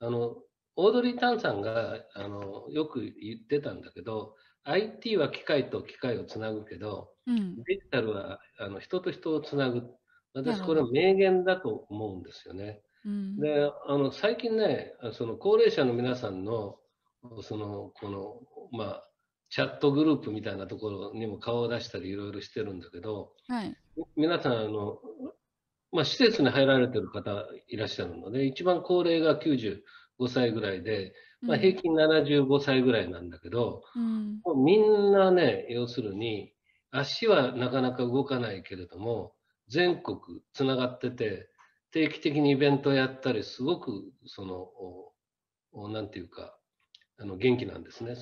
あの、オードリー・タンさんが、あの、よく言ってたんだけど、IT は機械と機械をつなぐけど、うん。デジタルはあの人と人をつなぐ。私、これは名言だと思うんですよね。うん。で、あの、最近ね、その高齢者の皆さんの、その、この、まあ、チャットグループみたいなところにも顔を出したりいろいろしてるんだけど、はい。皆さん、あの、まあ、施設に入られてる方いらっしゃるので、一番高齢が95歳ぐらいで、まあ、平均75歳ぐらいなんだけど、うん。もうみんなね、要するに、足はなかなか動かないけれども、全国つながってて、定期的にイベントやったり、すごく、その、なんていうか、あの、元気なんですね。